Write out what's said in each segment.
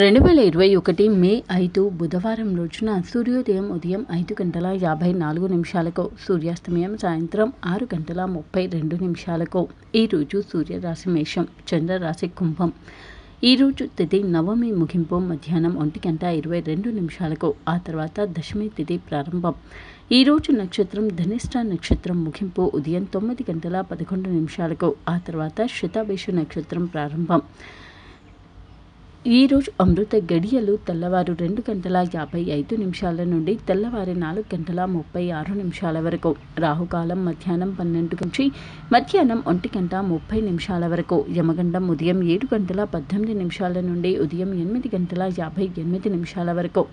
రెండు వేల ఇరవై ఒకటి మే ఐదు బుధవారం రోజున సూర్యోదయం ఉదయం ఐదు గంటల యాభై నాలుగు నిమిషాలకు సూర్యాస్తమయం సాయంత్రం ఆరు గంటల ముప్పై రెండు నిమిషాలకు. ఈరోజు సూర్యరాశి మేషం చంద్రరాశి కుంభం. ఈరోజు తిథి నవమి ముగింపు మధ్యాహ్నం ఒంటి గంట ఇరవై రెండు నిమిషాలకు ఆ తర్వాత దశమి తిథి ప్రారంభం. ఈరోజు నక్షత్రం ధనిష్ట నక్షత్రం ముగింపు ఉదయం తొమ్మిది గంటల పదకొండు నిమిషాలకు ఆ తర్వాత శతాభిష నక్షత్రం ప్రారంభం. ఈరోజు అమృత గడియలు తెల్లవారు రెండు గంటల యాభై ఐదు నిమిషాల నుండి తెల్లవారి నాలుగు గంటల ముప్పై ఆరు నిమిషాల వరకు రాహుకాలం మధ్యాహ్నం పన్నెండు నుంచి మధ్యాహ్నం ఒంటి గంట ముప్పై నిమిషాల వరకు యమగండం ఉదయం ఏడు గంటల పద్దెనిమిది నిమిషాల నుండి ఉదయం ఎనిమిది గంటల యాభై ఎనిమిది నిమిషాల వరకు.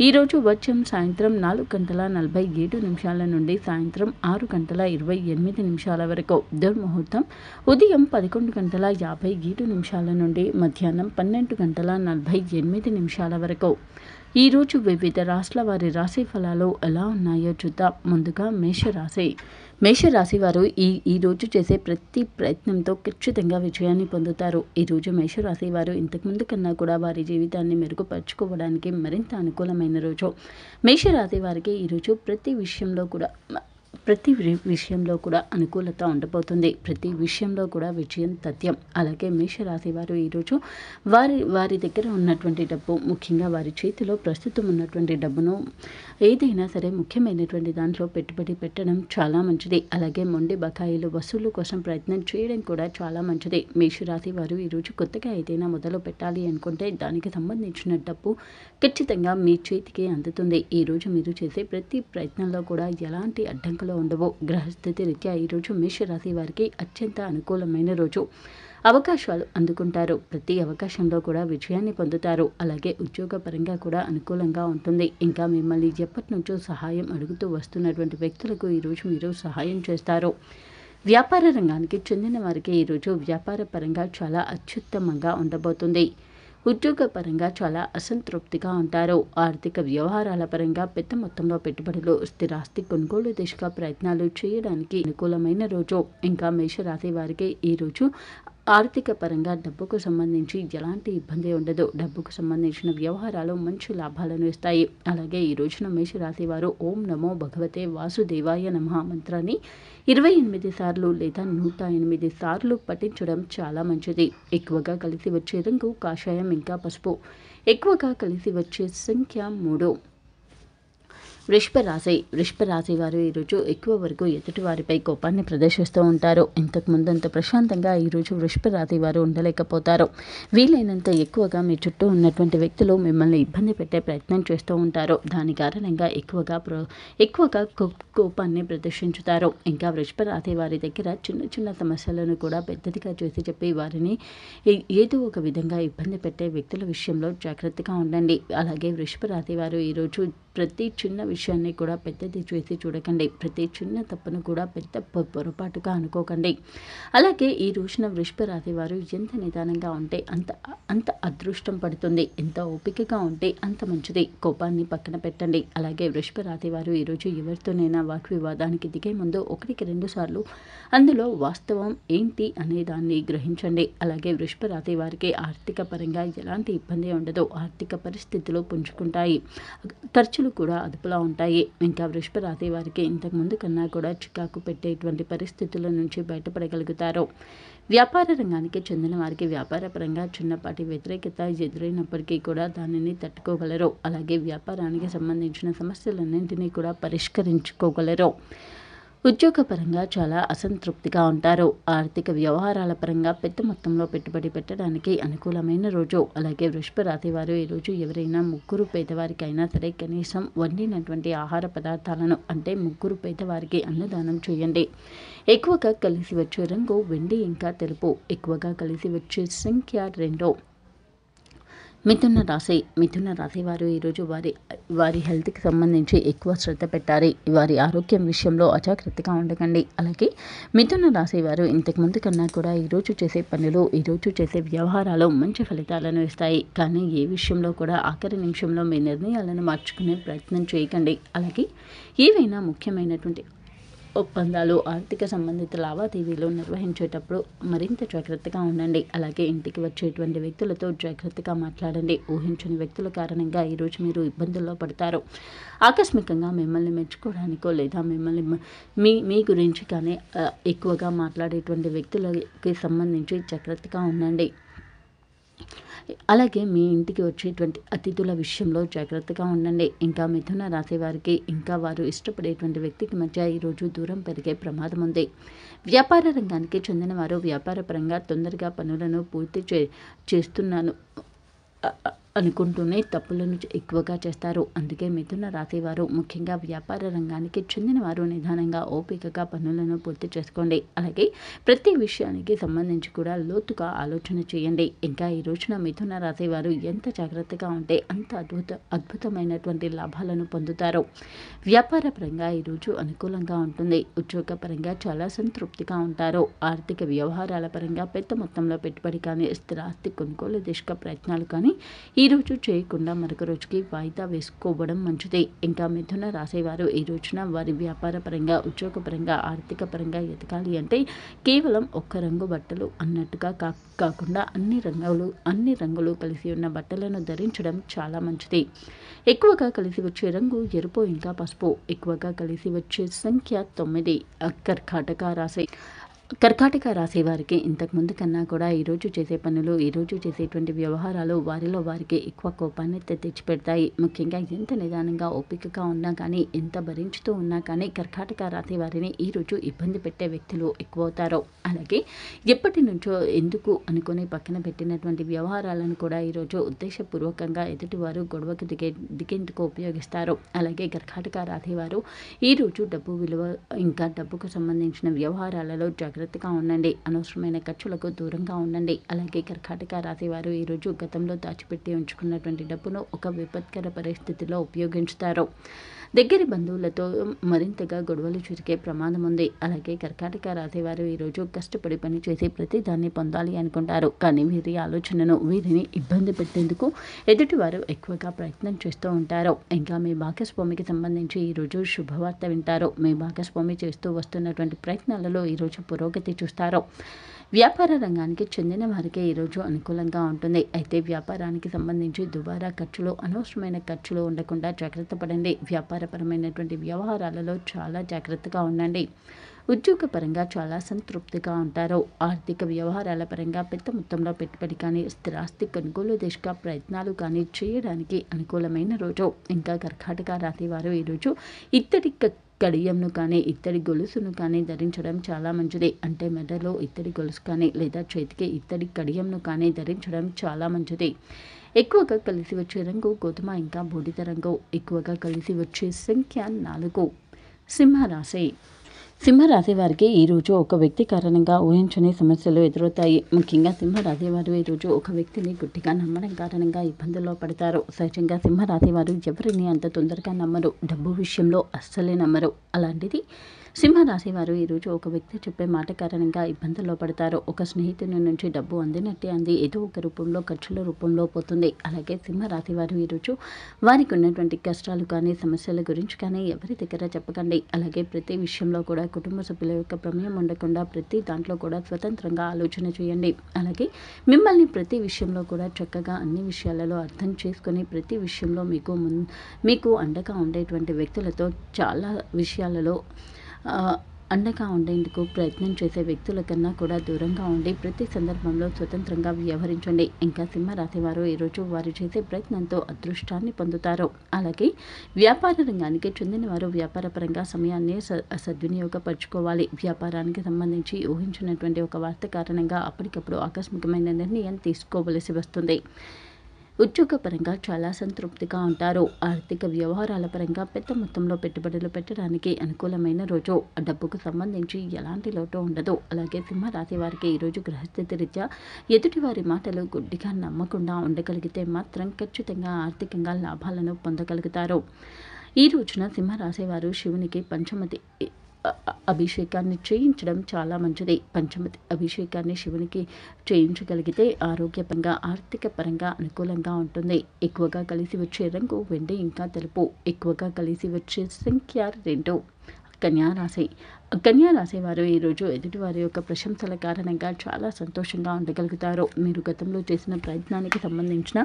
ఈరోజు వచ్చం సాయంత్రం నాలుగు గంటల నలభై ఏడు నిమిషాల నుండి సాయంత్రం ఆరు గంటల ఇరవై ఎనిమిది నిమిషాల వరకు దుర్ముహూర్తం ఉదయం పదకొండు గంటల యాభై ఏడు నిమిషాల నుండి మధ్యాహ్నం పన్నెండు గంటల నలభై ఎనిమిది నిమిషాల వరకు. ఈరోజు వివిధ రాష్ట్రాల వారి రాశి ఫలాలు ఎలా ఉన్నాయో చూద్దాం. ముందుగా మేషరాశి. మేషరాశి వారు ఈ ఈ రోజు చేసే ప్రతి ప్రయత్నంతో ఖచ్చితంగా విజయాన్ని పొందుతారు. ఈరోజు మేషరాశి వారు ఇంతకుముందు కన్నా కూడా వారి జీవితాన్ని మెరుగుపరుచుకోవడానికి మరింత అనుకూలమైన రోజు. మేషరాశి వారికి ఈరోజు ప్రతి విషయంలో కూడా ప్రతి విషయంలో కూడా అనుకూలత ఉండబోతుంది. ప్రతి విషయంలో కూడా విజయం తథ్యం. అలాగే మేషరాశి వారు ఈరోజు వారి వారి దగ్గర ఉన్నటువంటి డబ్బు ముఖ్యంగా వారి చేతిలో ప్రస్తుతం ఉన్నటువంటి డబ్బును ఏదైనా సరే ముఖ్యమైనటువంటి దాంట్లో పెట్టుబడి పెట్టడం చాలా మంచిది. అలాగే మొండి బకాయిలు వసూలు కోసం ప్రయత్నం చేయడం కూడా చాలా మంచిది. మేషరాశి వారు ఈరోజు కొత్తగా ఏదైనా మొదలు పెట్టాలి అనుకుంటే దానికి సంబంధించిన డబ్బు ఖచ్చితంగా మీ చేతికి అందుతుంది. ఈరోజు మీరు చేసే ప్రతి ప్రయత్నంలో కూడా ఎలాంటి అడ్డంకులు ఉండవు. గ్రహస్థితి రీత్యా ఈరోజు మేషరాశి వారికి అత్యంత అనుకూలమైన రోజు. అవకాశాలు అందుకుంటారు. ప్రతి అవకాశంలో కూడా విజయాన్ని పొందుతారు. అలాగే ఉద్యోగపరంగా కూడా అనుకూలంగా ఉంటుంది. ఇంకా మిమ్మల్ని ఎప్పటి నుంచో సహాయం అడుగుతూ వస్తున్నటువంటి వ్యక్తులకు ఈరోజు మీరు సహాయం చేస్తారు. వ్యాపార రంగానికి చెందిన వారికి ఈరోజు వ్యాపార పరంగా చాలా అత్యుత్తమంగా ఉండబోతుంది. ఉద్యోగపరంగా చాలా అసంతృప్తిగా ఉంటారు. ఆర్థిక వ్యవహారాల పరంగా పెద్ద మొత్తంలో పెట్టుబడులు స్థిరాస్తి కొనుగోలు దిశగా ప్రయత్నాలు చేయడానికి అనుకూలమైన రోజు. ఇంకా మేషరాశి వారికి ఈ రోజు ఆర్థిక పరంగా డబ్బుకు సంబంధించి ఎలాంటి ఇబ్బంది ఉండదు. డబ్బుకు సంబంధించిన వ్యవహారాలు మంచి లాభాలను ఇస్తాయి. అలాగే ఈ రోజున మేషరాశి వారు ఓం నమో భగవతే వాసుదేవాయ నమ మంత్రాన్ని ఇరవై ఎనిమిది సార్లు లేదా నూట ఎనిమిది సార్లు పఠించడం చాలా మంచిది. ఎక్కువగా కలిసి వచ్చే రంగు కాషాయం ఇంకా పసుపు. ఎక్కువగా కలిసి వచ్చే సంఖ్య మూడు. వృషభ రాశి వృషభ రాశి వారు ఈరోజు ఎక్కువ వరకు ఎదుటి వారిపై కోపాన్ని ప్రదర్శిస్తూ ఉంటారు. ఇంతకు ముందంత ప్రశాంతంగా ఈరోజు వృషభ రాశి వారు ఉండలేకపోతారు. వీలైనంత ఎక్కువగా మీ చుట్టూ ఉన్నటువంటి వ్యక్తులు మిమ్మల్ని ఇబ్బంది పెట్టే ప్రయత్నం చేస్తూ ఉంటారు. దాని కారణంగా ఎక్కువగా ప్రో ఎక్కువగా కో- కోపాన్ని ప్రదర్శించుతారు. ఇంకా వృషభ రాశి వారి దగ్గర చిన్న చిన్న సమస్యలను కూడా పెద్దదిగా చేసి చెప్పి వారిని ఏ- ఏదో ఒక విధంగా ఇబ్బంది పెట్టే వ్యక్తుల విషయంలో జాగ్రత్తగా ఉండండి. అలాగే వృషభ రాశి వారు ఈరోజు ప్రతి చిన్న విషయాన్ని కూడా పెద్దది చేసి చూడకండి. ప్రతి చిన్న తప్పును కూడా పెద్ద పొ- పొరపాటుగా అనుకోకండి. అలాగే ఈ రోజున వృషభ రాశి వారు ఎంత నిదానంగా ఉంటే అంత అంత అదృష్టం పడుతుంది. ఎంత ఓపికగా ఉంటే అంత మంచిది. కోపాన్ని పక్కన పెట్టండి. అలాగే వృషభ రాశి వారు ఈరోజు ఎవరితోనైనా వాగ్వివాదానికి దిగే ముందు ఒకటికి రెండు సార్లు అందులో వాస్తవం ఏంటి అనే దాన్ని గ్రహించండి. అలాగే వృషభ రాశి వారికి ఆర్థిక పరంగా ఎలాంటి ఇబ్బంది ఉండదు. ఆర్థిక పరిస్థితులు పుంజుకుంటాయి. ఖర్చులు కూడా అదుపులో ఉంటాయి. ఇంకా వృషభ రాతి వారికి ఇంతకు ముందు కన్నా కూడా చికాకు పెట్టేటువంటి పరిస్థితుల నుంచి బయటపడగలుగుతారు. వ్యాపార రంగానికి చెందిన వారికి వ్యాపార పరంగా చిన్నపాటి వ్యతిరేకత ఎదురైనప్పటికీ కూడా దానిని తట్టుకోగలరు. అలాగే వ్యాపారానికి సంబంధించిన సమస్యలన్నింటినీ కూడా పరిష్కరించుకోగలరు. ఉద్యోగపరంగా చాలా అసంతృప్తిగా ఉంటారు. ఆర్థిక వ్యవహారాల పరంగా పెద్ద మొత్తంలో పెట్టుబడి పెట్టడానికి అనుకూలమైన రోజు. అలాగే వృషభ రాశి వారు ఈరోజు ఎవరైనా ముగ్గురు పేదవారికైనా సరే కనీసం వండినటువంటి ఆహార పదార్థాలను అంటే ముగ్గురు పేదవారికి అన్నదానం చేయండి. ఎక్కువగా కలిసి వచ్చే రంగు వెండి ఇంకా తెలుపు. ఎక్కువగా కలిసి వచ్చే సంఖ్య రెండో. మిథున రాశి మిథున రాశి వారు ఈరోజు వారి వారి హెల్త్కి సంబంధించి ఎక్కువ శ్రద్ధ పెట్టాలి. వారి ఆరోగ్యం విషయంలో అజాగ్రత్తగా ఉండకండి. అలాగే మిథున రాశి వారు ఇంతకు ముందు కన్నా కూడా ఈరోజు చేసే పనులు ఈరోజు చేసే వ్యవహారాలు మంచి ఫలితాలను ఇస్తాయి. కానీ ఏ విషయంలో కూడా ఆఖరి నిమిషంలో మీ నిర్ణయాలను మార్చుకునే ప్రయత్నం చేయకండి. అలాగే ఏవైనా ముఖ్యమైనటువంటి ఒప్పందాలు ఆర్థిక సంబంధిత లావాదేవీలు నిర్వహించేటప్పుడు మరింత జాగ్రత్తగా ఉండండి. అలాగే ఇంటికి వచ్చేటువంటి వ్యక్తులతో జాగ్రత్తగా మాట్లాడండి. ఊహించని వ్యక్తుల కారణంగా ఈరోజు మీరు ఇబ్బందుల్లో పడతారు. ఆకస్మికంగా మిమ్మల్ని మెచ్చుకోవడానికో లేదా మిమ్మల్ని మీ మీ గురించి కానీ ఎక్కువగా మాట్లాడేటువంటి వ్యక్తులకి సంబంధించి జాగ్రత్తగా ఉండండి. అలాగే మీ ఇంటికి వచ్చేటువంటి అతిథుల విషయంలో జాగ్రత్తగా ఉండండి. ఇంకా మిథున రాశి వారికి ఇంకా వారు ఇష్టపడేటువంటి వ్యక్తికి మధ్య ఈరోజు దూరం పెరిగే ప్రమాదం ఉంది. వ్యాపార రంగానికి చెందిన వారు వ్యాపార పరంగా తొందరగా పనులను పూర్తి చే చేస్తున్నాను. అనుకుంటూనే తప్పులను ఎక్కువగా చేస్తారు. అందుకే మిథున రాశివారు ముఖ్యంగా వ్యాపార రంగానికి చెందిన వారు నిదానంగా ఓపికగా పనులను పూర్తి చేసుకోండి. అలాగే ప్రతి విషయానికి సంబంధించి కూడా లోతుగా ఆలోచన చేయండి. ఇంకా ఈ రోజున మిథున రాశివారు ఎంత జాగ్రత్తగా ఉంటే అంత అద్భుత అద్భుతమైనటువంటి లాభాలను పొందుతారు. వ్యాపార పరంగా ఈరోజు అనుకూలంగా ఉంటుంది. ఉద్యోగపరంగా చాలా సంతృప్తిగా ఉంటారు. ఆర్థిక వ్యవహారాల పరంగా పెద్ద మొత్తంలో పెట్టుబడి కానీ స్థిరాస్తి కొనుగోలు దిశగా ప్రయత్నాలు కానీ ఈ రోజు చేయకుండా మరొక రోజుకి వాయిదా వేసుకోవడం మంచిది. ఇంకా మిథున రాసేవారు ఈ రోజున వారి వ్యాపార పరంగా ఉద్యోగపరంగా ఆర్థిక పరంగా ఎదగాలి అంటే కేవలం ఒక్క రంగు బట్టలు అన్నట్టుగా కా కాకుండా అన్ని రంగులు అన్ని రంగులు కలిసి ఉన్న బట్టలను ధరించడం చాలా మంచిది. ఎక్కువగా కలిసి వచ్చే రంగు ఎరుపు ఇంకా పసుపు. ఎక్కువగా కలిసి వచ్చే సంఖ్య తొమ్మిది. అక్కర్ కర్కాటక రాశి. కర్కాటక రాశి వారికి ఇంతకు ముందు కన్నా కూడా ఈరోజు చేసే పనులు ఈరోజు చేసేటువంటి వ్యవహారాలు వారిలో వారికి ఎక్కువ కోపాన్ని తెచ్చిపెడతాయి. ముఖ్యంగా ఎంత నిదానంగా ఓపికగా ఉన్నా కానీ ఎంత భరించుతూ ఉన్నా కానీ కర్కాటక రాశి వారిని ఈరోజు ఇబ్బంది పెట్టే వ్యక్తులు ఎక్కువ అవుతారు అలాగే ఎప్పటి నుంచో ఎందుకు అనుకుని పక్కన పెట్టినటువంటి వ్యవహారాలను కూడా ఈరోజు ఉద్దేశపూర్వకంగా ఎదుటివారు గొడవకు దిగే దిగేందుకు ఉపయోగిస్తారు. అలాగే కర్కాటక రాశి వారు ఈరోజు డబ్బు విలువ ఇంకా డబ్బుకు సంబంధించిన వ్యవహారాలలో జాగ్రత్తగా ఉండండి. అనవసరమైన ఖర్చులకు దూరంగా ఉండండి. అలాగే కర్కాటక రాశివారు ఈరోజు గతంలో దాచిపెట్టి ఉంచుకున్నటువంటి డబ్బును ఒక విపత్కర పరిస్థితిలో ఉపయోగించుతారు. దగ్గరి బంధువులతో మరింతగా గొడవలు చురికే ప్రమాదం ఉంది. అలాగే కర్కాటక రాశి వారు ఈరోజు కష్టపడి పని చేసి ప్రతి దాన్ని పొందాలి అనుకుంటారు. కానీ వీరి ఆలోచనను వీరిని ఇబ్బంది పెట్టేందుకు ఎదుటివారు ఎక్కువగా ప్రయత్నం చేస్తూ ఉంటారు. ఇంకా మీ భాగస్వామికి సంబంధించి ఈరోజు శుభవార్త వింటారు. మీ భాగస్వామి చేస్తూ వస్తున్నటువంటి ప్రయత్నాలలో ఈరోజు పురోగతి చూస్తారు. వ్యాపార రంగానికి చెందిన వారికి ఈరోజు అనుకూలంగా ఉంటుంది. అయితే వ్యాపారానికి సంబంధించి దుబారా ఖర్చులు అనవసరమైన ఖర్చులు ఉండకుండా జాగ్రత్త పడండి. వ్యాపారపరమైనటువంటి వ్యవహారాలలో చాలా జాగ్రత్తగా ఉండండి. ఉద్యోగపరంగా చాలా సంతృప్తిగా ఉంటారు. ఆర్థిక వ్యవహారాల పరంగా పెద్ద మొత్తంలో పెట్టుబడి కానీ స్థిరాస్తి కొనుగోలు దిశగా ప్రయత్నాలు కానీ చేయడానికి అనుకూలమైన రోజు. ఇంకా కర్కాటక రాతి వారు ఈరోజు ఇత్తడి కడియంను కానీ ఇత్తడి గొలుసును కానీ ధరించడం చాలా మంచిది. అంటే మెడలో ఇత్తడి గొలుసు కానీ లేదా చేతికి ఇత్తడి కడియంను కానీ ధరించడం చాలా మంచిది. ఎక్కువగా కలిసి వచ్చే రంగు గోధుమ ఇంకా బూడిద రంగు. ఎక్కువగా కలిసి వచ్చే సంఖ్య నాలుగు. సింహరాశి సింహరాశి వారికి ఈరోజు ఒక వ్యక్తి కారణంగా ఊహించని సమస్యలు ఎదురవుతాయి. ముఖ్యంగా సింహరాశి వారు ఈరోజు ఒక వ్యక్తిని గుడ్డిగా నమ్మడం కారణంగా ఇబ్బందుల్లో పడతారు. సహజంగా సింహరాశి వారు ఎవరిని అంత తొందరగా నమ్మరు? డబ్బు విషయంలో అస్సలే నమ్మరు. అలాంటిది సింహరాశి వారు ఈరోజు ఒక వ్యక్తి చెప్పే మాట కారణంగా ఇబ్బందుల్లో పడతారు. ఒక స్నేహితుని నుంచి డబ్బు అందినట్టే అంది. ఏదో ఒక రూపంలో ఖర్చుల రూపంలో పోతుంది. అలాగే సింహరాశి వారు ఈరోజు వారికి ఉన్నటువంటి కష్టాలు కానీ సమస్యల గురించి కానీ ఎవరి దగ్గర చెప్పకండి. అలాగే ప్రతి విషయంలో కూడా కుటుంబ సభ్యుల యొక్క ప్రమేయం ఉండకుండా ప్రతి దాంట్లో కూడా స్వతంత్రంగా ఆలోచన చేయండి. అలాగే మిమ్మల్ని ప్రతి విషయంలో కూడా చక్కగా అన్ని విషయాలలో అర్థం చేసుకొని ప్రతి విషయంలో మీకు మీకు అండగా ఉండేటువంటి వ్యక్తులతో చాలా విషయాలలో అండగా ఉండేందుకు ప్రయత్నం చేసే వ్యక్తుల కన్నా కూడా దూరంగా ఉండి ప్రతి సందర్భంలో స్వతంత్రంగా వ్యవహరించండి. ఇంకా సింహరాశి వారు ఈరోజు వారు చేసే ప్రయత్నంతో అదృష్టాన్ని పొందుతారు. అలాగే వ్యాపార రంగానికి చెందిన వారు వ్యాపారపరంగా సమయాన్ని స- సద్వినియోగపరచుకోవాలి. వ్యాపారానికి సంబంధించి ఊహించినటువంటి ఒక వార్త కారణంగా అప్పటికప్పుడు ఆకస్మికమైన నిర్ణయం తీసుకోవలసి వస్తుంది. ఉద్యోగపరంగా చాలా సంతృప్తిగా ఉంటారు. ఆర్థిక వ్యవహారాల పరంగా పెద్ద మొత్తంలో పెట్టుబడులు పెట్టడానికి అనుకూలమైన రోజు. డబ్బుకు సంబంధించి ఎలాంటి లోటు ఉండదు. అలాగే సింహరాశి వారికి ఈరోజు గ్రహస్థితి రీత్యా ఎదుటివారి మాటలు గుడ్డిగా నమ్మకుండా ఉండగలిగితే మాత్రం ఖచ్చితంగా ఆర్థికంగా లాభాలను పొందగలుగుతారు. ఈ రోజున సింహరాశి వారు శివునికి పంచమతి అభిషేకాన్ని చేయించడం చాలా మంచిది. పంచమతి అభిషేకాన్ని శివునికి చేయించగలిగితే ఆరోగ్యపరంగా ఆర్థిక పరంగా అనుకూలంగా ఉంటుంది. ఎక్కువగా కలిసి వచ్చే రంగు వెండి ఇంకా తెలుపు. ఎక్కువగా కలిసి వచ్చే సంఖ్య రెండు. కన్యా రాశి కన్యా రాసేవారు ఈరోజు ఎదుటివారి యొక్క ప్రశంసల కారణంగా చాలా సంతోషంగా ఉండగలుగుతారు. మీరు గతంలో చేసిన ప్రయత్నానికి సంబంధించిన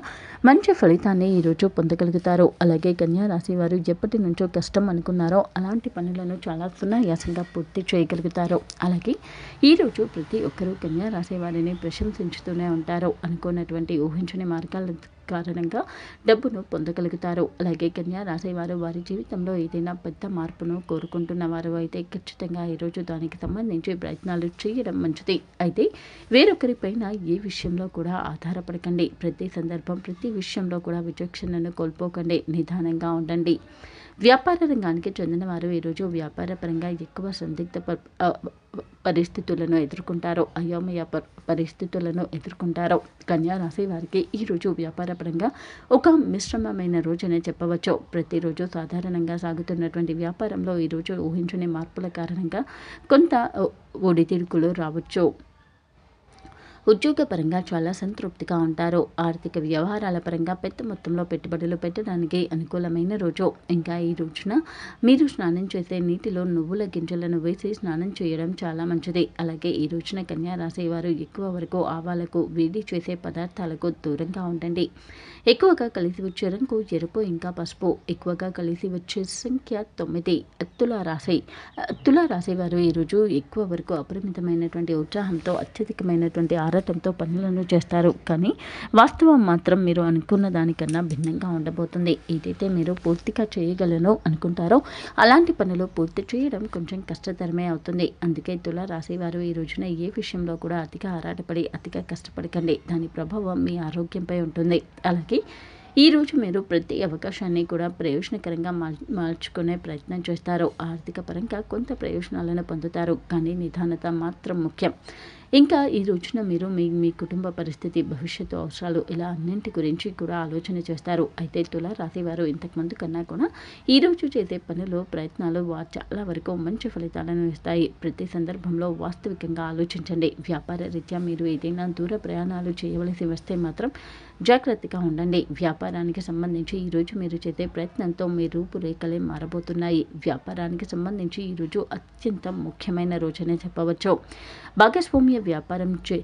మంచి ఫలితాన్ని ఈరోజు పొందగలుగుతారు. అలాగే కన్యా రాశివారు ఎప్పటి నుంచో కష్టం అనుకున్నారో అలాంటి పనులను చాలా సునాయాసంగా పూర్తి చేయగలుగుతారు. అలాగే ఈరోజు ప్రతి ఒక్కరూ కన్యారాశి వారిని ప్రశంసించుతూనే ఉంటారు. అనుకున్నటువంటి ఊహించని మార్గాల కారణంగా డబ్బును పొందగలుగుతారు. అలాగే కన్యా రాసేవారు వారి జీవితంలో ఏదైనా పెద్ద మార్పును కోరుకుంటున్న వారు అయితే ఖచ్చితంగా ఈరోజు దానికి సంబంధించి ప్రయత్నాలు చేయడం మంచిది. అయితే వేరొకరిపైన ఏ విషయంలో కూడా ఆధారపడకండి. ప్రతి సందర్భం ప్రతి విషయంలో కూడా విచక్షణను కోల్పోకండి. నిదానంగా ఉండండి. వ్యాపార రంగానికి చెందినవారు ఈరోజు వ్యాపారపరంగా ఎక్కువ సందిగ్ధ పరిస్థితులను ఎదుర్కొంటారు. అయోమయ పరిస్థితులను ఎదుర్కొంటారు. కన్యా రాశి వారికి ఈరోజు వ్యాపారపరంగా ఒక మిశ్రమమైన రోజునే చెప్పవచ్చు. ప్రతిరోజు సాధారణంగా సాగుతున్నటువంటి వ్యాపారంలో ఈరోజు ఊహించని మార్పుల కారణంగా కొంత ఒడితిడుకులు రావచ్చు. ఉద్యోగపరంగా చాలా సంతృప్తిగా ఉంటారు. ఆర్థిక వ్యవహారాల పరంగా పెద్ద మొత్తంలో పెట్టుబడులు పెట్టడానికి అనుకూలమైన రోజు. ఇంకా ఈ రోజున మీరు స్నానం చేసే నీటిలో నువ్వుల గింజలను వేసి స్నానం చేయడం చాలా మంచిది. అలాగే ఈ రోజున కన్యా రాశి వారు ఎక్కువ వరకు ఆవాలకు వేడి చేసే పదార్థాలకు దూరంగా ఉండండి. ఎక్కువగా కలిసి వచ్చే రంగు ఎరుపు ఇంకా పసుపు. ఎక్కువగా కలిసి వచ్చే సంఖ్య తొమ్మిది. అత్తుల రాశి అత్తుల రాసేవారు వారు ఈరోజు ఎక్కువ వరకు అపరిమితమైనటువంటి ఉత్సాహంతో అత్యధికమైనటువంటి ఆరాటంతో పనులను చేస్తారు. కానీ వాస్తవం మాత్రం మీరు అనుకున్న దానికన్నా భిన్నంగా ఉండబోతుంది. ఏదైతే మీరు పూర్తిగా చేయగలను అనుకుంటారో అలాంటి పనులు పూర్తి చేయడం కొంచెం కష్టతరమే అవుతుంది. అందుకే తుల రాశి వారు ఈ రోజున ఏ విషయంలో కూడా అతిగా ఆరాటపడి అతిగా కష్టపడకండి. దాని ప్రభావం మీ ఆరోగ్యంపై ఉంటుంది. అలాగే ఈ రోజు మీరు ప్రతి అవకాశాన్ని కూడా ప్రయోజనకరంగా మార్చుకునే ప్రయత్నం చేస్తారు. ఆర్థిక పరంగా కొంత ప్రయోజనాలను పొందుతారు. కానీ నిదానత మాత్రం ముఖ్యం. ఇంకా ఈ రోజున మీరు మీ మీ కుటుంబ పరిస్థితి భవిష్యత్తు అవసరాలు ఇలా అన్నింటి గురించి కూడా ఆలోచన చేస్తారు. అయితే తులా రాశివారు ఇంతకుముందు కన్నా కూడా ఈ రోజు చేసే పనులు ప్రయత్నాలు వారు చాలా వరకు మంచి ఫలితాలను ఇస్తాయి. ప్రతి సందర్భంలో వాస్తవికంగా ఆలోచించండి. వ్యాపార రీత్యా మీరు ఏదైనా దూర ప్రయాణాలు చేయవలసి వస్తే మాత్రం జాగ్రత్తగా ఉండండి. వ్యాపారానికి సంబంధించి ఈరోజు మీరు చేసే ప్రయత్నంతో మీ రూపురేఖలే మారబోతున్నాయి. వ్యాపారానికి సంబంధించి ఈరోజు అత్యంత ముఖ్యమైన రోజనే చెప్పవచ్చు. భాగస్వామ్య వ్యాపారం చే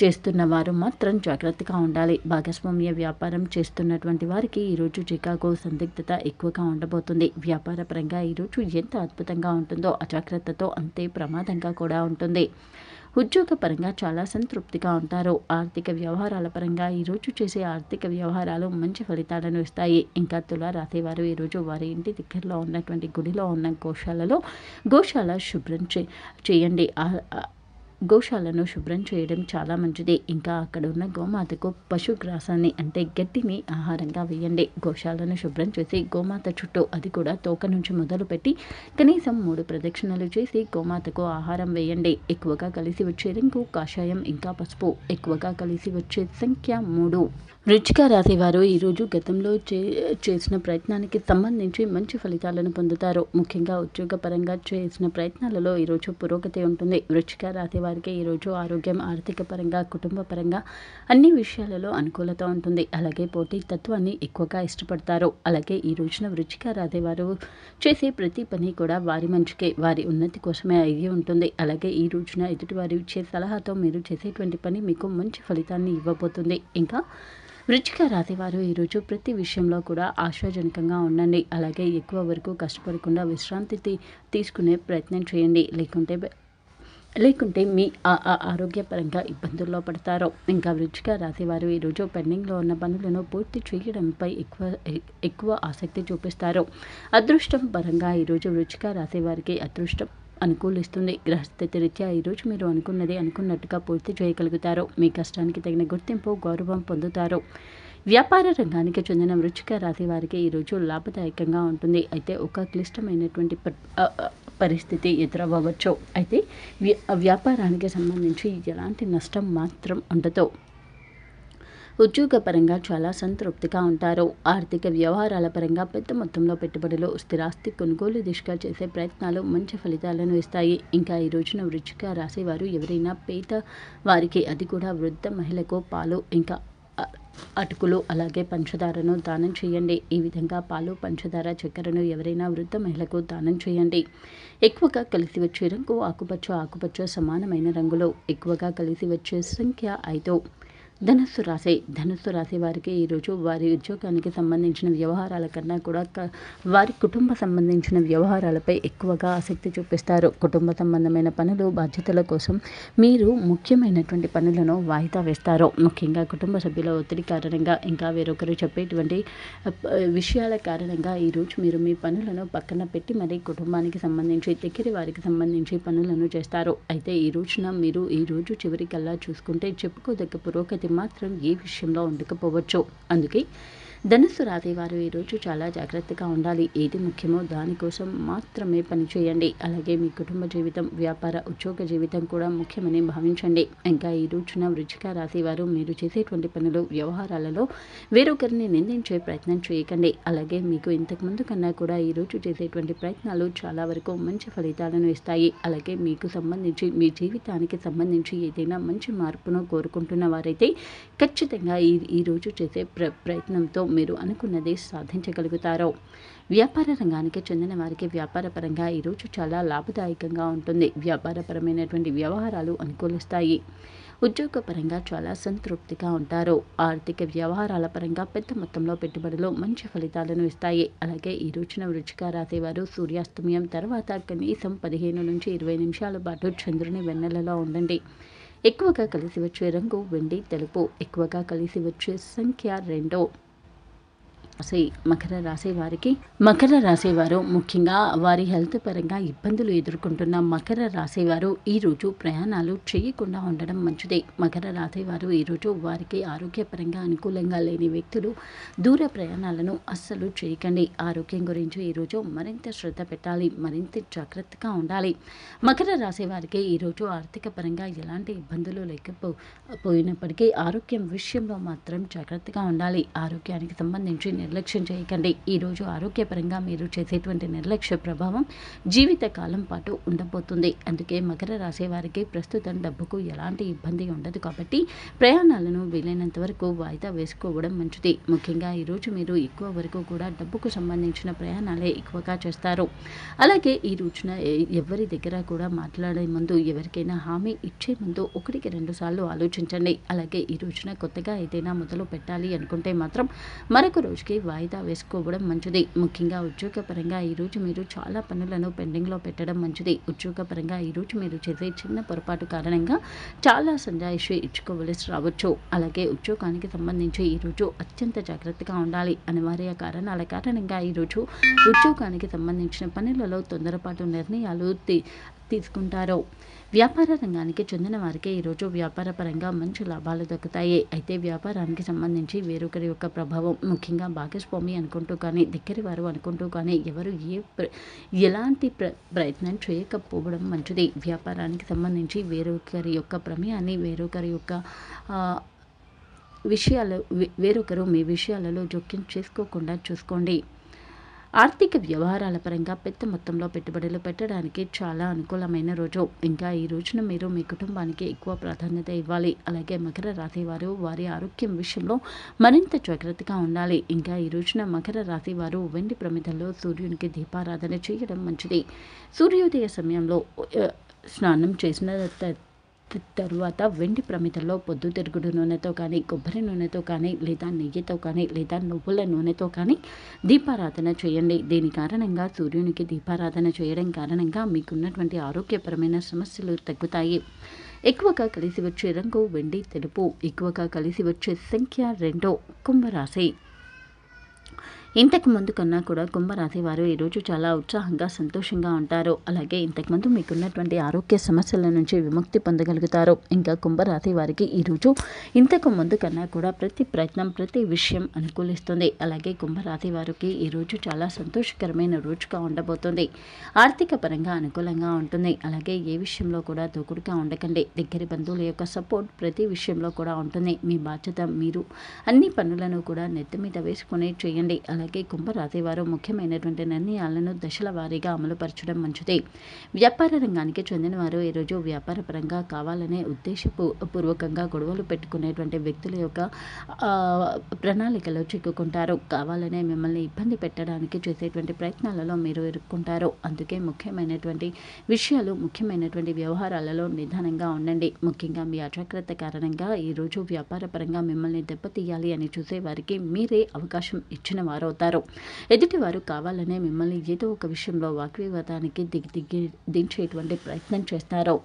చేస్తున్న వారు మాత్రం జాగ్రత్తగా ఉండాలి. భాగస్వామ్య వ్యాపారం చేస్తున్నటువంటి వారికి ఈరోజు చికాగో సందిగ్ధత ఎక్కువగా ఉండబోతుంది. వ్యాపార పరంగా ఈరోజు ఎంత అద్భుతంగా ఉంటుందో అజాగ్రత్తతో అంతే ప్రమాదంగా కూడా ఉంటుంది. ఉద్యోగ పరంగా చాలా సంతృప్తిగా ఉంటారు. ఆర్థిక వ్యవహారాల పరంగా ఈరోజు చేసే ఆర్థిక వ్యవహారాలు మంచి ఫలితాలను ఇస్తాయి. ఇంకా తులా రాసేవారు ఈరోజు వారి ఇంటి దగ్గరలో ఉన్నటువంటి గుడిలో ఉన్న గోశాలలో గోశాల శుభ్రం చే చేయండి. గోశాలను శుభ్రం చేయడం చాలా మంచిది. ఇంకా అక్కడ ఉన్న గోమాతకు పశుగ్రాసాన్ని అంటే గడ్డిని ఆహారంగా వేయండి. గోశాలను శుభ్రం చేసి గోమాత చుట్టూ అది కూడా తోక నుంచి మొదలుపెట్టి కనీసం మూడు ప్రదక్షిణలు చేసి గోమాతకు ఆహారం వేయండి. ఎక్కువగా కలిసి వచ్చే రంగు కాషాయం ఇంకా పసుపు. ఎక్కువగా కలిసి వచ్చే సంఖ్య మూడు. వృచ్చిక రాశి వారు ఈరోజు గతంలో చే చేసిన ప్రయత్నానికి సంబంధించి మంచి ఫలితాలను పొందుతారు. ముఖ్యంగా ఉద్యోగపరంగా చేసిన ప్రయత్నాలలో ఈరోజు పురోగతి ఉంటుంది. వృచ్చిక రాశి వారికి ఈరోజు ఆరోగ్యం ఆర్థిక పరంగా కుటుంబ పరంగా అన్ని విషయాలలో అనుకూలత ఉంటుంది. అలాగే పోటీ తత్వాన్ని ఎక్కువగా ఇష్టపడతారు. అలాగే ఈ రోజున వృచ్చిక రాశి వారు చేసే ప్రతి పని కూడా వారి మంచికే. వారి ఉన్నతి కోసమే అయ్యి ఉంటుంది. అలాగే ఈ రోజున ఎదుటివారి ఇచ్చే సలహాతో మీరు చేసేటువంటి పని మీకు మంచి ఫలితాన్ని ఇవ్వబోతుంది. ఇంకా వృచ్చిక రాశి వారు ఈరోజు ప్రతి విషయంలో కూడా ఆశాజనకంగా ఉండండి. అలాగే ఎక్కువ వరకు కష్టపడకుండా విశ్రాంతి తీసుకునే ప్రయత్నం చేయండి. లేకుంటే లేకుంటే మీ ఆ- ఆ ఆరోగ్యపరంగా ఇబ్బందుల్లో పడతారు. ఇంకా వృచ్చిక రాసేవారు ఈరోజు పెండింగ్లో ఉన్న పనులను పూర్తి చేయడంపై ఎక్కువ ఎక్కువ ఆసక్తి చూపిస్తారు. అదృష్టం పరంగా ఈరోజు వృచ్చిక రాసేవారికి అదృష్టం అనుకూలిస్తుంది. గ్రహస్థితి రీత్యా ఈరోజు మీరు అనుకున్నది అనుకున్నట్టుగా పూర్తి చేయగలుగుతారు. మీ కష్టానికి తగిన గుర్తింపు గౌరవం పొందుతారు. వ్యాపార రంగానికి చెందిన వృచ్చిక రాశి వారికి ఈరోజు లాభదాయకంగా ఉంటుంది. అయితే ఒక క్లిష్టమైనటువంటి ప- పరిస్థితి ఎదురవ్వచ్చు. అయితే వ్యాపారానికి సంబంధించి ఎలాంటి నష్టం మాత్రం ఉండదు. ఉద్యోగపరంగా చాలా సంతృప్తిగా ఉంటారు. ఆర్థిక వ్యవహారాల పరంగా పెద్ద మొత్తంలో పెట్టుబడులు స్థిరాస్తి కొనుగోలు దిశగా చేసే ప్రయత్నాలు మంచి ఫలితాలను ఇస్తాయి. ఇంకా ఈ రోజున వృచ్చిక రాసేవారు ఎవరైనా పేద వారికి అది కూడా వృద్ధ మహిళకు పాలు ఇంకా అటుకులు అలాగే పంచదారను దానం చేయండి. ఈ విధంగా పాలు పంచదార చక్కెరను ఎవరైనా వృద్ధ మహిళకు దానం చేయండి. ఎక్కువగా కలిసి వచ్చే రంగు ఆకుపచ్చ ఆకుపచ్చ సమానమైన రంగులో. ఎక్కువగా కలిసి వచ్చే సంఖ్య ఐదు. ధనుస్సు రాశి. ధనుస్సు రాశి వారికి ఈరోజు వారి ఉద్యోగానికి సంబంధించిన వ్యవహారాల కన్నా కూడా వారి కుటుంబ సంబంధించిన వ్యవహారాలపై ఎక్కువగా ఆసక్తి చూపిస్తారు. కుటుంబ సంబంధమైన పనులు బాధ్యతల కోసం మీరు ముఖ్యమైనటువంటి పనులను వాయిదా వేస్తారు. ముఖ్యంగా కుటుంబ సభ్యుల ఒత్తిడి కారణంగా ఇంకా వేరొకరు చెప్పేటువంటి విషయాల కారణంగా ఈరోజు మీరు మీ పనులను పక్కన పెట్టి మరి కుటుంబానికి సంబంధించి దగ్గర వారికి సంబంధించి పనులను చేస్తారు. అయితే ఈ రోజున మీరు ఈ రోజు చివరికల్లా చూసుకుంటే చెప్పుకోదగ్గ పురోగతి మాత్రం ఏ విషయంలో ఉండకపోవచ్చు. అందుకే ధనుస్సు రాసేవారు ఈరోజు చాలా జాగ్రత్తగా ఉండాలి. ఏది ముఖ్యమో దానికోసం మాత్రమే పనిచేయండి అలాగే మీ కుటుంబ జీవితం వ్యాపార ఉద్యోగ జీవితం కూడా ముఖ్యమని భావించండి. ఇంకా ఈ రోజున వృచ్చిక రాసేవారు మీరు చేసేటువంటి పనులు వ్యవహారాలలో వేరొకరిని నిందించే ప్రయత్నం చేయకండి. అలాగే మీకు ఇంతకు ముందు కన్నా కూడా ఈ రోజు చేసేటువంటి ప్రయత్నాలు చాలా వరకు మంచి ఫలితాలను ఇస్తాయి. అలాగే మీకు సంబంధించి మీ జీవితానికి సంబంధించి ఏదైనా మంచి మార్పును కోరుకుంటున్న వారైతే ఖచ్చితంగా ఈ ఈ రోజు చేసే ప్ర ప్రయత్నంతో మీరు అనుకున్నది సాధించగలుగుతారు. వ్యాపార రంగానికి చెందిన వారికి వ్యాపారపరంగా ఈరోజు చాలా లాభదాయకంగా ఉంటుంది. వ్యాపారపరమైనటువంటి వ్యవహారాలు అనుకూలిస్తాయి. ఉద్యోగపరంగా చాలా సంతృప్తిగా ఉంటారు. ఆర్థిక వ్యవహారాల పరంగా పెద్ద మొత్తంలో పెట్టుబడులు మంచి ఫలితాలను ఇస్తాయి. అలాగే ఈ రోజున వృచ్చిక రాసేవారు సూర్యాస్తమయం తర్వాత కనీసం పదిహేను నుంచి ఇరవై నిమిషాల పాటు చంద్రుని వెన్నెలలో ఉండండి. ఎక్కువగా కలిసి వచ్చే రంగు వెండి తెలుపు. ఎక్కువగా కలిసి వచ్చే సంఖ్య రెండో. రాశి మకర రాశి వారికి మకర రాశి వారు ముఖ్యంగా వారి హెల్త్ పరంగా ఇబ్బందులు ఎదుర్కొంటున్న మకర రాశి వారు ఈరోజు ప్రయాణాలు చేయకుండా ఉండడం మంచిదే. మకర రాశి వారు ఈరోజు వారికి ఆరోగ్యపరంగా అనుకూలంగా లేని వ్యక్తులు దూర ప్రయాణాలను అస్సలు చేయకండి. ఆరోగ్యం గురించి ఈరోజు మరింత శ్రద్ధ పెట్టాలి మరింత జాగ్రత్తగా ఉండాలి. మకర రాశి వారికి ఈరోజు ఆర్థిక పరంగా ఎలాంటి ఇబ్బందులు లేకపో పోయినప్పటికీ ఆరోగ్యం విషయంలో మాత్రం జాగ్రత్తగా ఉండాలి. ఆరోగ్యానికి సంబంధించి నిర్లక్ష్యం చేయకండి. ఈరోజు ఆరోగ్యపరంగా మీరు చేసేటువంటి నిర్లక్ష్య ప్రభావం జీవితకాలం పాటు ఉండబోతుంది. అందుకే మకర రాశి వారికి ప్రస్తుతం డబ్బుకు ఎలాంటి ఇబ్బంది ఉండదు కాబట్టి ప్రయాణాలను వీలైనంత వరకు వాయిదా వేసుకోవడం మంచిది. ముఖ్యంగా ఈరోజు మీరు ఎక్కువ వరకు కూడా డబ్బుకు సంబంధించిన ప్రయాణాలే ఎక్కువగా చేస్తారు. అలాగే ఈ రోజున ఎవరి దగ్గర కూడా మాట్లాడే ముందు ఎవరికైనా హామీ ఇచ్చే ముందు ఒకటికి రెండు సార్లు ఆలోచించండి. అలాగే ఈ రోజున కొత్తగా ఏదైనా మొదలు పెట్టాలి అనుకుంటే మాత్రం మరొక రోజుకి వాయిదా వేసుకోవడం మంచిది. ముఖ్యంగా ఉద్యోగపరంగా ఈరోజు మీరు చాలా పనులను పెండింగ్లో పెట్టడం మంచిది. ఉద్యోగపరంగా ఈరోజు మీరు చేసే చిన్న పొరపాటు కారణంగా చాలా సంజాయిషి ఇచ్చుకోవలసి రావచ్చు. అలాగే ఉద్యోగానికి సంబంధించి ఈరోజు అత్యంత జాగ్రత్తగా ఉండాలి అనివార్య కారణాల కారణంగా ఈరోజు ఉద్యోగానికి సంబంధించిన పనులలో తొందరపాటు నిర్ణయాలు తీసుకుంటారు. వ్యాపార రంగానికి చెందిన వారికి ఈరోజు వ్యాపార పరంగా మంచి లాభాలు దక్కుతాయి. అయితే వ్యాపారానికి సంబంధించి వేరొకరి యొక్క ప్రభావం ముఖ్యంగా భాగస్వామి అనుకుంటూ కానీ దగ్గర వారు అనుకుంటూ కానీ ఎవరు ఏ ప్ర- ఎలాంటి ప్ర ప్రయత్నం చేయకపోవడం మంచిది. వ్యాపారానికి సంబంధించి వేరొకరి యొక్క ప్రమేయాన్ని వేరొకరి యొక్క విషయాలు వేరొకరు మీ విషయాలలో జోక్యం చేసుకోకుండా చూసుకోండి. ఆర్థిక వ్యవహారాల పరంగా పెద్ద మొత్తంలో పెట్టుబడులు పెట్టడానికి చాలా అనుకూలమైన రోజు. ఇంకా ఈ రోజున మీరు మీ కుటుంబానికి ఎక్కువ ప్రాధాన్యత ఇవ్వాలి. అలాగే మకర రాశి వారు వారి ఆరోగ్యం విషయంలో మరింత జాగ్రత్తగా ఉండాలి. ఇంకా ఈ రోజున మకర రాశి వారు వెండి ప్రమిదల్లో సూర్యునికి దీపారాధన చేయడం మంచిది. సూర్యోదయ సమయంలో స్నానం చేసిన తరువాత వెండి ప్రమిదల్లో పొద్దుతిరుగుడు నూనెతో కానీ కొబ్బరి నూనెతో కానీ లేదా నెయ్యితో కానీ లేదా నువ్వుల నూనెతో కానీ దీపారాధన చేయండి. దీని కారణంగా సూర్యునికి దీపారాధన చేయడం కారణంగా మీకున్నటువంటి ఆరోగ్యపరమైన సమస్యలు తగ్గుతాయి. ఎక్కువగా కలిసి వచ్చే రంగు వెండి తెలుపు. ఎక్కువగా కలిసి వచ్చే సంఖ్య రెండో కుంభరాశి. ఇంతకు ముందు కన్నా కూడా కుంభరాశి వారు ఈరోజు చాలా ఉత్సాహంగా సంతోషంగా ఉంటారు. అలాగే ఇంతకుముందు మీకున్నటువంటి ఆరోగ్య సమస్యల నుంచి విముక్తి పొందగలుగుతారు. ఇంకా కుంభరాశి వారికి ఈరోజు ఇంతకు ముందు కన్నా కూడా ప్రతి ప్రయత్నం ప్రతి విషయం అనుకూలిస్తుంది. అలాగే కుంభరాశి వారికి ఈరోజు చాలా సంతోషకరమైన రోజుగా ఉండబోతుంది. ఆర్థిక పరంగా అనుకూలంగా ఉంటుంది. అలాగే ఏ విషయంలో కూడా దూకుడుగా ఉండకండి. దగ్గర బంధువుల యొక్క సపోర్ట్ ప్రతి విషయంలో కూడా ఉంటుంది. మీ బాధ్యత మీరు అన్ని పనులను కూడా నెత్తి మీద వేసుకునే చేయండి. అలాగే అలాగే కుంభరాశి వారు ముఖ్యమైనటువంటి నిర్ణయాలను దశల వారీగా అమలుపరచడం మంచిది. వ్యాపార రంగానికి చెందిన వారు ఈరోజు వ్యాపార పరంగా కావాలనే ఉద్దేశపు పూర్వకంగా గొడవలు పెట్టుకునేటువంటి వ్యక్తుల యొక్క ప్రణాళికలో చిక్కుకుంటారు. కావాలనే మిమ్మల్ని ఇబ్బంది పెట్టడానికి చేసేటువంటి ప్రయత్నాలలో మీరు ఇరుక్కుంటారు. అందుకే ముఖ్యమైనటువంటి విషయాలు ముఖ్యమైనటువంటి వ్యవహారాలలో నిదానంగా ఉండండి. ముఖ్యంగా మీ అజాగ్రత్త కారణంగా ఈరోజు వ్యాపార పరంగా మిమ్మల్ని దెబ్బతీయాలి అని చూసే వారికి మీరే అవకాశం ఇచ్చిన తయారవుతారు ఎదుటివారు కావాలనే మిమ్మల్ని ఏదో ఒక విషయంలో వాగ్వివాదానికి దిగి దిగి దించేటువంటి ప్రయత్నం చేస్తారు.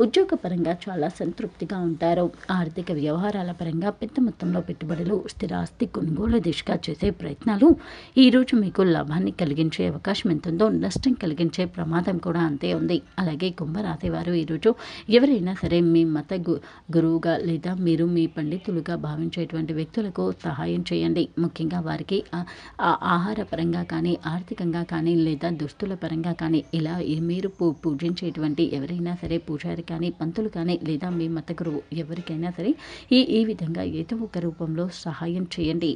ఉద్యోగపరంగా చాలా సంతృప్తిగా ఉంటారు. ఆర్థిక వ్యవహారాల పరంగా పెద్ద మొత్తంలో పెట్టుబడులు స్థిరాస్తి కొనుగోలు దిశగా చేసే ప్రయత్నాలు ఈరోజు మీకు లాభాన్ని కలిగించే అవకాశం ఎంతుందో నష్టం కలిగించే ప్రమాదం కూడా అంతే ఉంది. అలాగే కుంభరాశి వారు ఈరోజు ఎవరైనా సరే మీ మత గు గురువుగా లేదా మీరు మీ పండితులుగా భావించేటువంటి వ్యక్తులకు సహాయం చేయండి. ముఖ్యంగా వారికి ఆహార పరంగా కానీ ఆర్థికంగా కానీ లేదా దుస్తుల పరంగా కానీ ఇలా మీరు పూ- పూజించేటువంటి ఎవరైనా సరే పూజారి కానీ పంతులు కానీ లేదా మీ మత గురువు ఎవరికైనా సరే ఈ ఈ విధంగా ఏదో ఒక రూపంలో సహాయం చేయండి.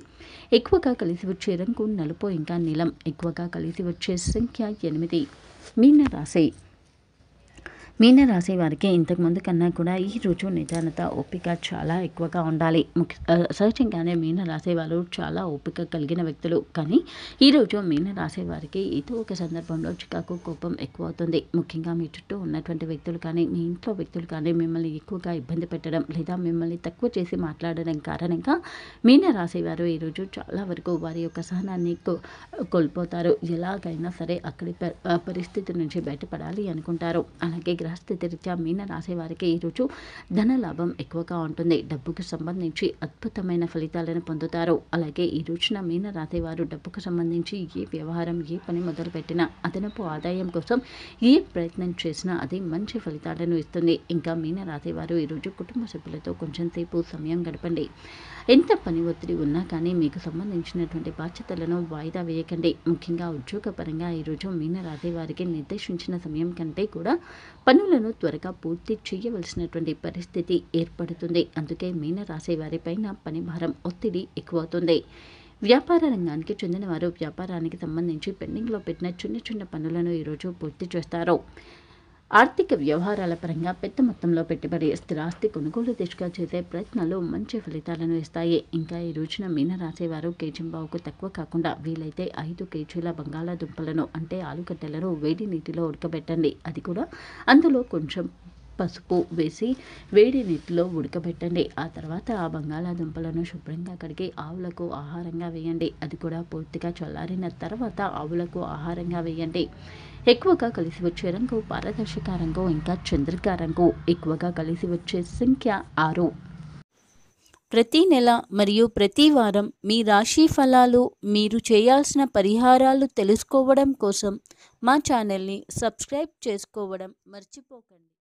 ఎక్కువగా కలిసి వచ్చే రంగు నలుపు ఇంకా నీలం. ఎక్కువగా కలిసి వచ్చే సంఖ్య ఎనిమిది. మీన రాశి. మీనరాశి వారికి ఇంతకుముందు కన్నా కూడా ఈ రోజు నిదానత ఓపిక చాలా ఎక్కువగా ఉండాలి. ముఖ్య సహజంగానే మీనరాశి వారు చాలా ఓపిక కలిగిన వ్యక్తులు. కానీ ఈరోజు మీనరాశి వారికి ఏదో ఒక సందర్భంలో చికాకు కోపం ఎక్కువ అవుతుంది ముఖ్యంగా మీ చుట్టూ ఉన్నటువంటి వ్యక్తులు కానీ మీ ఇంట్లో వ్యక్తులు కానీ మిమ్మల్ని ఎక్కువగా ఇబ్బంది పెట్టడం లేదా మిమ్మల్ని తక్కువ చేసి మాట్లాడడం కారణంగా మీనరాశి వారు ఈరోజు చాలా వరకు వారి యొక్క సహనాన్ని కో- కోల్పోతారు. ఎలాగైనా సరే అక్కడి ప- పరిస్థితి నుంచి బయటపడాలి అనుకుంటారు. అలాగే గ్రహస్థితి రీత్యా మీన రాసేవారికి ఈరోజు ధన లాభం ఎక్కువగా ఉంటుంది. డబ్బుకు సంబంధించి అద్భుతమైన ఫలితాలను పొందుతారు. అలాగే ఈ రోజున మీన రాశి వారు డబ్బుకు సంబంధించి ఏ వ్యవహారం ఏ పని మొదలుపెట్టినా అదనపు ఆదాయం కోసం ఏ ప్రయత్నం చేసినా అది మంచి ఫలితాలను ఇస్తుంది. ఇంకా మీన రాశి వారు ఈరోజు కుటుంబ సభ్యులతో కొంచెం సేపు సమయం గడపండి. ఎంత పని ఒత్తిడి ఉన్నా కానీ మీకు సంబంధించినటువంటి బాధ్యతలను వాయిదా వేయకండి. ముఖ్యంగా ఉద్యోగపరంగా ఈరోజు మీన రాశి వారికి నిర్దేశించిన సమయం కంటే కూడా పనులను త్వరగా పూర్తి చేయవలసినటువంటి పరిస్థితి ఏర్పడుతుంది. అందుకే మీనరాశి వారిపైన పని భారం ఒత్తిడి ఎక్కువవుతుంది. వ్యాపార రంగానికి చెందిన వారు వ్యాపారానికి సంబంధించి పెండింగ్లో పెట్టిన చిన్న చిన్న పనులను ఈరోజు పూర్తి చేస్తారు. ఆర్థిక వ్యవహారాల పరంగా పెద్ద మొత్తంలో పెట్టుబడి స్థిరాస్తి కొనుగోలు దిశగా చేసే ప్రయత్నాలు మంచి ఫలితాలను ఇస్తాయి. ఇంకా ఈ రోజున మీన రాసేవారు కేజంబావుకు తక్కువ కాకుండా వీలైతే ఐదు కేజీల బంగాళాదుంపలను అంటే ఆలుగడ్డలను వేడి నీటిలో ఉడకబెట్టండి. అది కూడా అందులో కొంచెం పసుపు వేసి వేడి నీటిలో ఉడకబెట్టండి. ఆ తర్వాత ఆ బంగాళాదుంపలను శుభ్రంగా కడిగి ఆవులకు ఆహారంగా వేయండి. అది కూడా పూర్తిగా చల్లారిన తర్వాత ఆవులకు ఆహారంగా వేయండి. ఎక్కువగా కలిసి వచ్చే రంగు పారదర్శక రంగు ఇంకా చంద్రిక రంగు. ఎక్కువగా కలిసి వచ్చే సంఖ్య ఆరు. ప్రతి నెల మరియు ప్రతి వారం మీ రాశి ఫలాలు మీరు చేయాల్సిన పరిహారాలు తెలుసుకోవడం కోసం మా ఛానల్ని సబ్స్క్రైబ్ చేసుకోవడం మర్చిపోకండి.